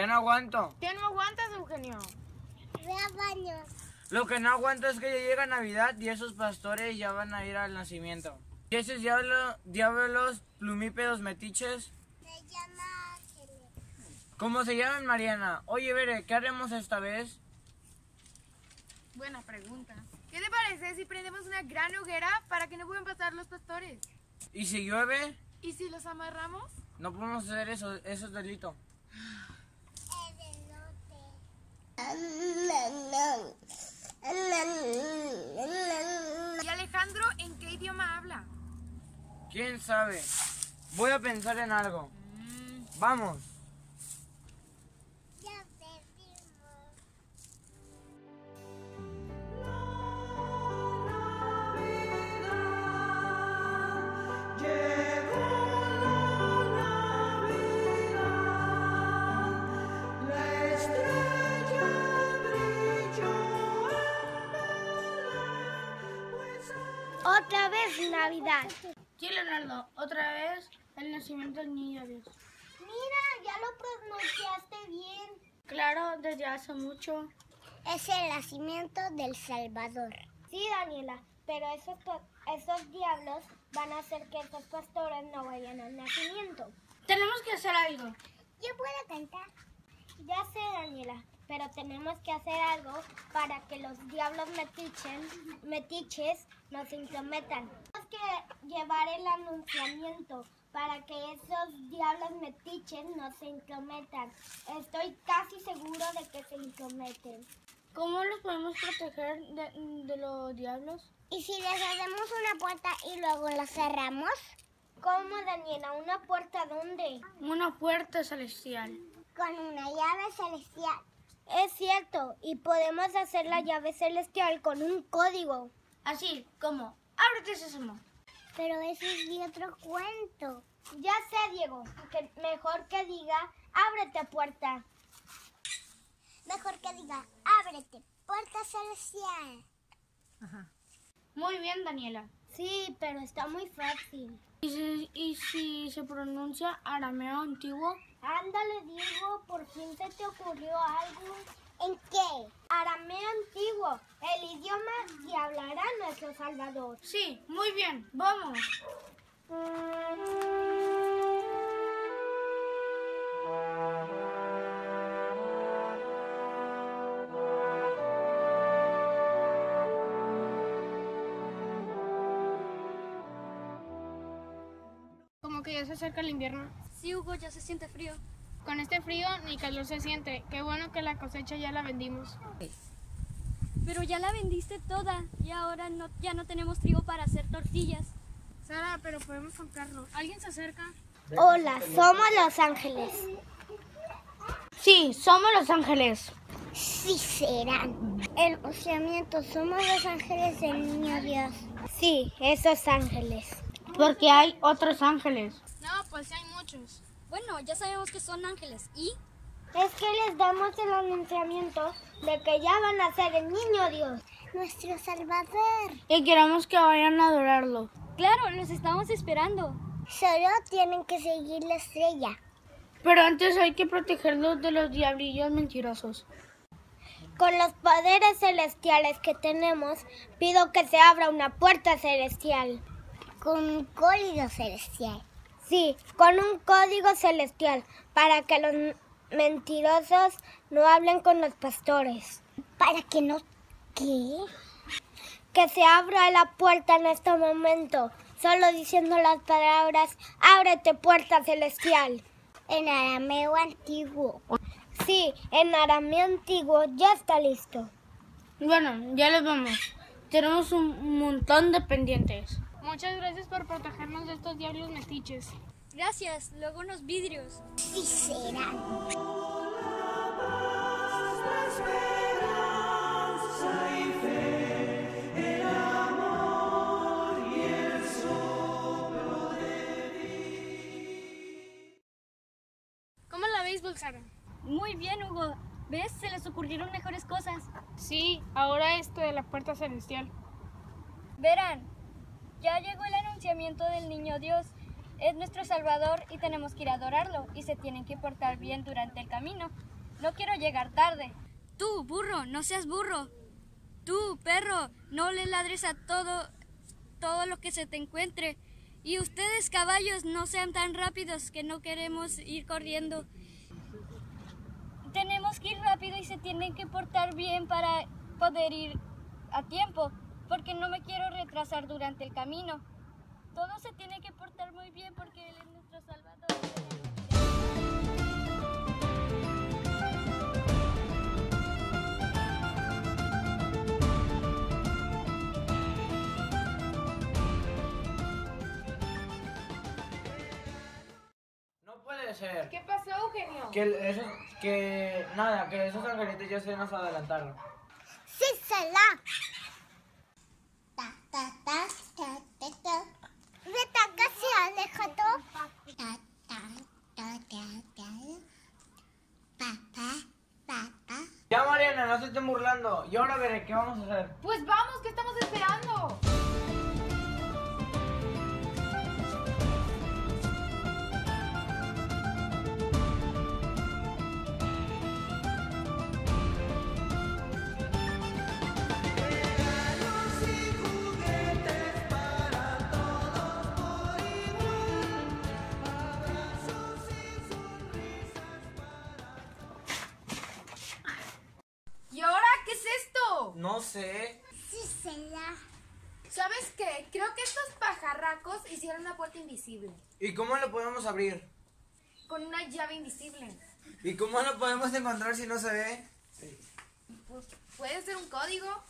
Ya no aguanto. ¿Qué no aguantas, Eugenio? Ve a baños. Lo que no aguanto es que ya llega Navidad y esos pastores ya van a ir al nacimiento. Y esos diablo- diablos plumípedos metiches, Se llama Ángeles. ¿cómo se llaman, Mariana? Oye, Bere, ¿qué haremos esta vez? Buena pregunta. ¿Qué te parece si prendemos una gran hoguera para que no puedan pasar los pastores? ¿Y si llueve? ¿Y si los amarramos? No podemos hacer eso, eso es delito. ¿Y Alejandro en qué idioma habla? ¿Quién sabe? Voy a pensar en algo. Vamos. Otra vez Navidad. Sí, Leonardo, otra vez el nacimiento del niño Dios. Mira, ya lo pronunciaste bien. Claro, desde hace mucho. Es el nacimiento del Salvador. Sí, Daniela, pero esos, esos diablos van a hacer que esos pastores no vayan al nacimiento. Tenemos que hacer algo. Yo puedo cantar. Ya sé, Daniela, pero tenemos que hacer algo para que los diablos metichen- metiches no se intrometan. Tenemos que llevar el anunciamiento para que esos diablos metiches no se intrometan. Estoy casi seguro de que se intrometen. ¿Cómo los podemos proteger de, de los diablos? ¿Y si les hacemos una puerta y luego la cerramos? ¿Cómo, Daniela? ¿Una puerta dónde? Una puerta celestial. Con una llave celestial. Es cierto, y podemos hacer la llave celestial con un código. Así como, ábrete sésamo. Pero eso es de otro cuento. Ya sé, Diego, que mejor que diga, ábrete puerta. Mejor que diga, ábrete, puerta celestial. Muy bien, Daniela. Sí, pero está muy fácil. ¿Y si, y si se pronuncia arameo antiguo? Ándale, Diego, por fin se te ocurrió algo. ¿En qué? Arameo antiguo, el idioma que hablará nuestro Salvador. Sí, muy bien, vamos. Como que ya se acerca el invierno. Sí, Hugo, ya se siente frío. Con este frío ni calor se siente. Qué bueno que la cosecha ya la vendimos. Pero ya la vendiste toda y ahora no, ya no tenemos trigo para hacer tortillas. Sara, pero podemos comprarlo. ¿Alguien se acerca? Hola, somos los ángeles. Sí, somos los ángeles. Sí serán. El oceamiento, somos los ángeles del niño Dios. Sí, esos ángeles. Porque hay otros ángeles. No, pues sí hay muchos. Bueno, ya sabemos que son ángeles. ¿Y? Es que les damos el anunciamiento de que ya van a ser el niño Dios. Nuestro Salvador. Y queremos que vayan a adorarlo. Claro, los estamos esperando. Solo tienen que seguir la estrella. Pero antes hay que protegerlos de los diablillos mentirosos. Con los poderes celestiales que tenemos, pido que se abra una puerta celestial. Con un código celestial. Sí, con un código celestial, para que los mentirosos no hablen con los pastores. Para que no... ¿Qué? Que se abra la puerta en este momento, solo diciendo las palabras, ábrete puerta celestial. En arameo antiguo. Sí, en arameo antiguo ya está listo. Bueno, ya les vamos. Tenemos un montón de pendientes. Muchas gracias por protegernos de estos diablos metiches. Gracias, luego unos vidrios. Sí serán. ¿Cómo la veis, Sara? Muy bien, Hugo. ¿Ves? Se les ocurrieron mejores cosas. Sí, ahora esto de la puerta celestial. Verán, ya llegó el anunciamiento del niño Dios. Es nuestro Salvador y tenemos que ir a adorarlo y se tienen que portar bien durante el camino. No quiero llegar tarde. Tú, burro, no seas burro. Tú, perro, no le ladres a todo, todo lo que se te encuentre. Y ustedes, caballos, no sean tan rápidos que no queremos ir corriendo. Tenemos que ir rápido y se tienen que portar bien para poder ir a tiempo, porque no me quiero retrasar durante el camino. Todo se tiene que portar muy bien porque Él es nuestro Salvador. No puede ser. ¿Qué pasó, Eugenio? Que, esos, que nada, que esos angelitos ya se nos adelantaron. Sí, será. Burlando. Y ahora veré qué vamos a hacer. Pues vamos, No sé. Sí, será. ¿Sabes qué? Creo que estos pajarracos hicieron una puerta invisible. ¿Y cómo lo podemos abrir? Con una llave invisible. ¿Y cómo lo podemos encontrar si no se ve? Pues, ¿Puede ser un código?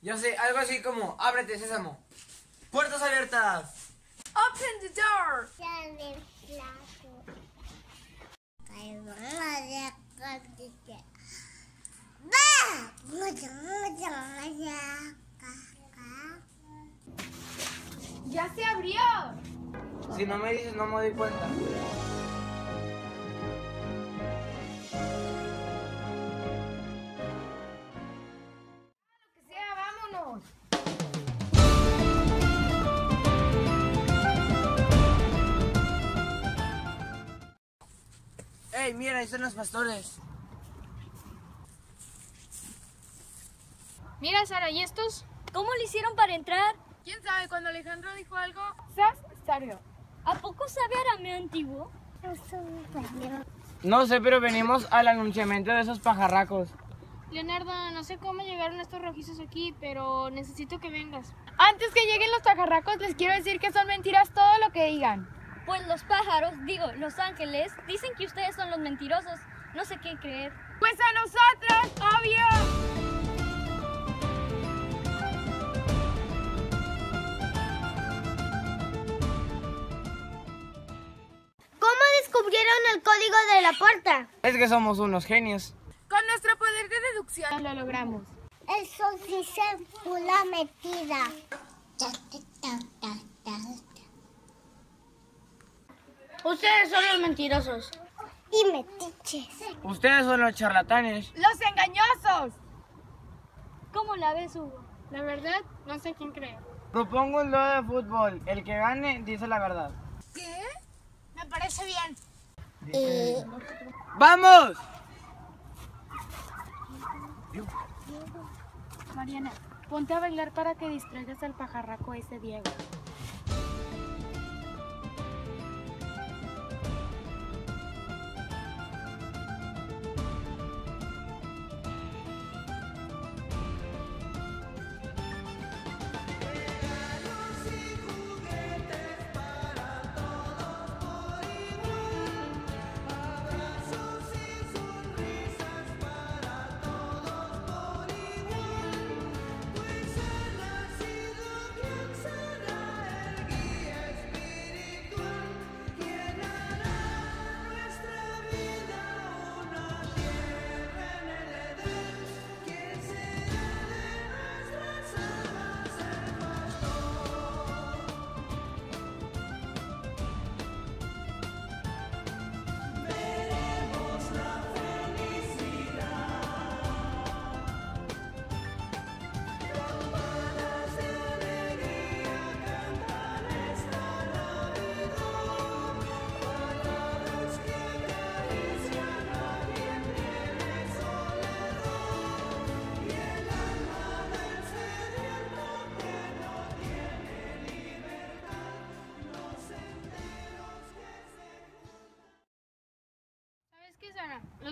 Ya sé, algo así como, ábrete, sésamo. Puertas abiertas. Open the door. Ya se abrió. Si no me dices, no me doy cuenta. Que sea, vámonos. Ey, mira, ahí están los pastores. Mira, Sara, ¿y estos? ¿Cómo le hicieron para entrar? ¿Quién sabe? Cuando Alejandro dijo algo, ¡zas! salió. ¿A poco sabe arameo antiguo? No sé, pero venimos al anunciamiento de esos pajarracos. Leonardo, no sé cómo llegaron estos rojizos aquí, pero necesito que vengas. Antes que lleguen los pajarracos, les quiero decir que son mentiras todo lo que digan. Pues los pájaros, digo, los ángeles, dicen que ustedes son los mentirosos. No sé qué creer. Pues a nosotros, obvio. Descubrieron el código de la puerta? Es que somos unos genios. Con nuestro poder de deducción lo logramos. El sol sí se pula metida. Ustedes son los mentirosos. Y metiches. Ustedes son los charlatanes. ¡Los engañosos! ¿Cómo la ves, Hugo? La verdad, no sé quién cree. Propongo un duelo de fútbol. El que gane dice la verdad. ¿Qué? Me parece bien. ¡Vamos! Mariana, ponte a bailar para que distraigas al pajarraco ese Diego.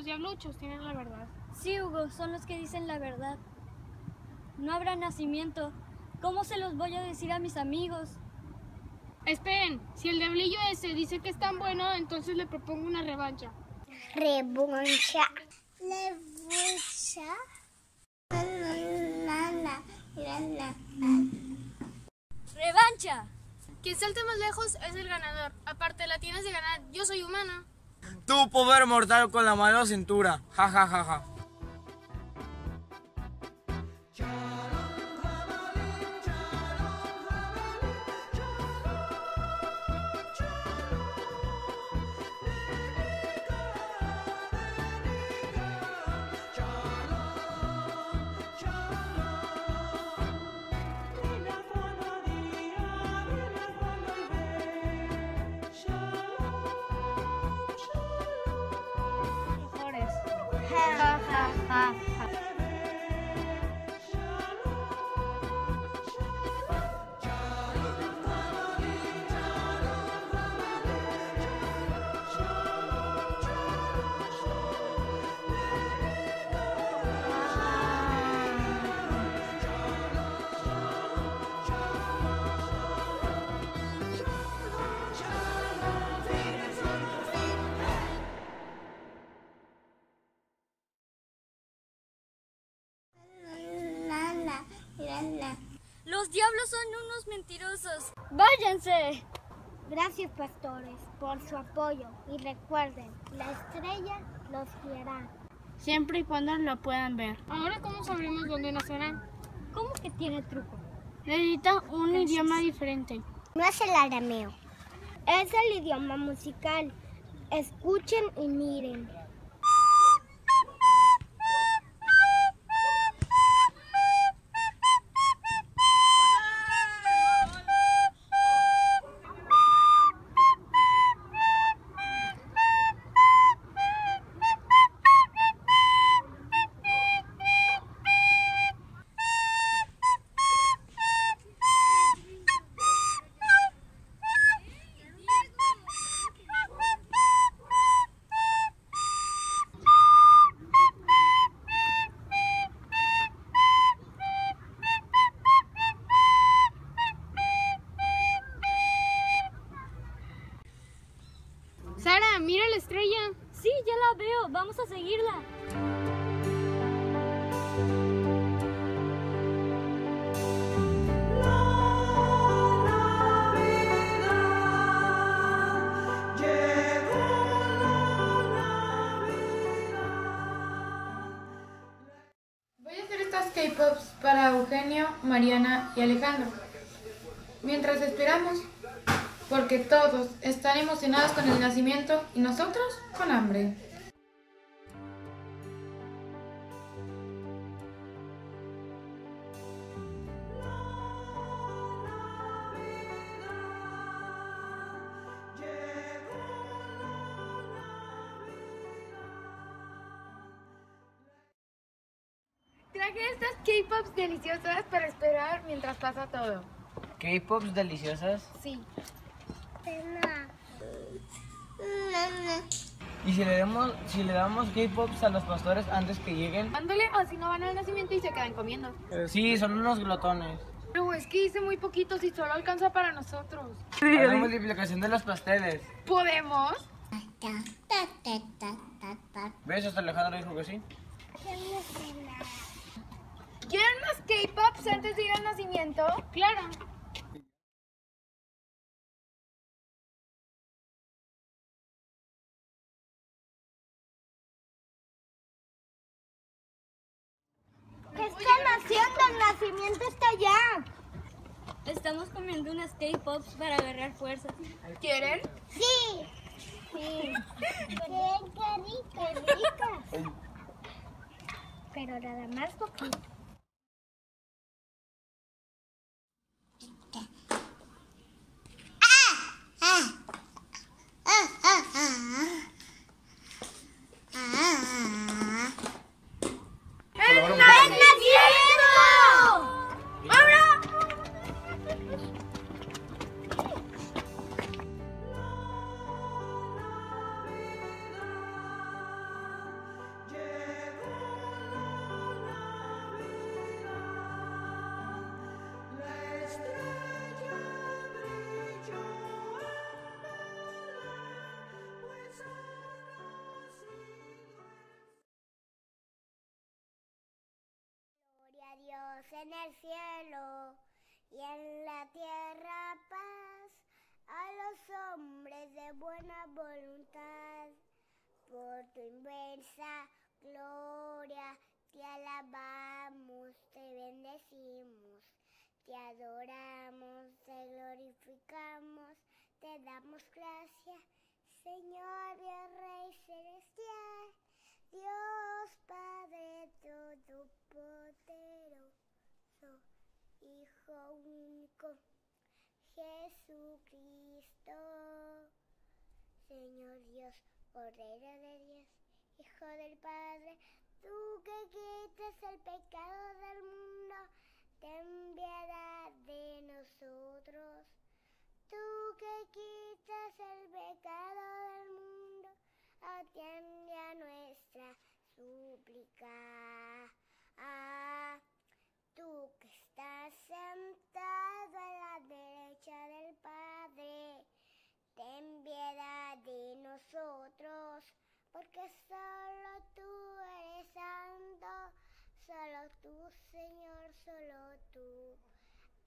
Los diabluchos tienen la verdad. Sí, Hugo, son los que dicen la verdad. No habrá nacimiento. ¿Cómo se los voy a decir a mis amigos? Esperen, si el diablillo ese dice que es tan bueno, entonces le propongo una revancha. Revancha. Revancha. La, la, la, la. ¡Revancha! Quien salte más lejos es el ganador. Aparte, la tienes de ganar. Yo soy humana. Tu poder mortal con la mano cintura. Ja, ja, ja, ja. La, unos mentirosos. ¡Váyanse! Gracias, pastores, por su apoyo. Y recuerden, la estrella los guiará. Siempre y cuando lo puedan ver. Ahora, ¿cómo sabremos dónde nacerán? ¿Cómo que tiene truco? Necesita un idioma diferente. No es el arameo. Es el idioma musical. Escuchen y miren. Vamos a seguirla. Voy a hacer estas K-Pops para Eugenio, Mariana y Alejandro. Mientras esperamos, porque todos están emocionados con el nacimiento y nosotros con hambre. Deliciosas para esperar mientras pasa todo. K-Pops deliciosas. Sí. Y si le damos, si le damos K-Pops a los pastores antes que lleguen, Ándale, así no van al nacimiento y se quedan comiendo. sí, son unos glotones. Pero es que hice muy poquitos y solo alcanza para nosotros. La multiplicación de los pasteles. ¿Podemos? ¿Ves? Hasta Alejandro dijo que sí. ¿Quieren más K-Pops antes de ir al nacimiento? Claro. ¿Qué están haciendo? El nacimiento está allá. Estamos comiendo unas K-Pops para agarrar fuerza. ¿Quieren? Sí. Sí. Qué ricas. Pero nada más poquito. En el cielo y en la tierra paz a los hombres de buena voluntad. Por tu inmensa gloria te alabamos, te bendecimos, te adoramos, te glorificamos, te damos gracias, Señor Dios Rey Celestial, Cordero de Dios, Hijo del Padre, tú que quitas el pecado del mundo, ten piedad de nosotros. Tú que quitas el pecado del mundo, atiende a nuestra súplica. Ah, tú que estás sentado porque solo tú eres santo, solo tú, Señor, solo tú,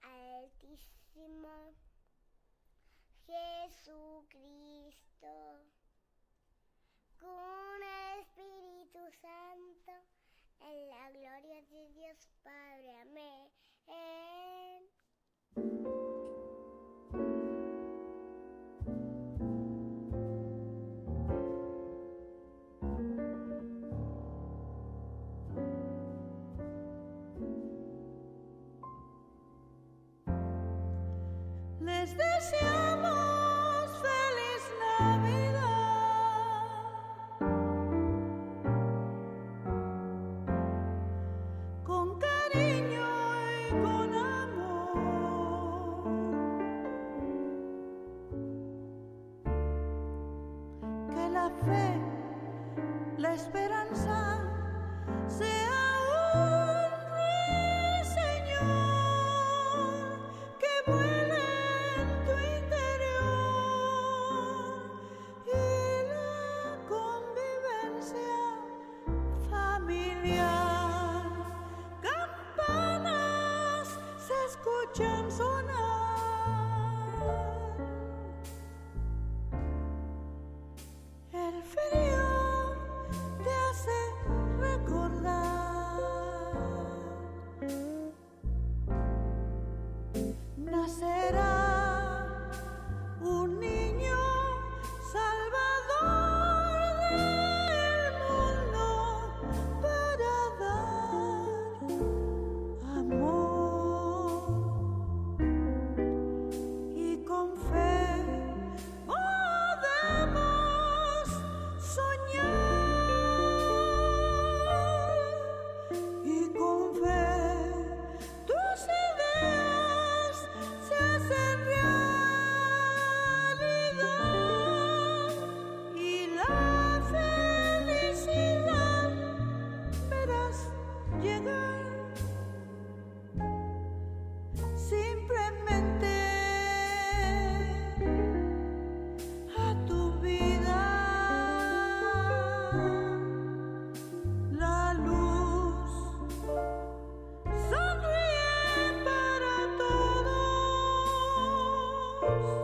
Altísimo Jesucristo, con el Espíritu Santo, en la gloria de Dios Padre. Amén. Bye.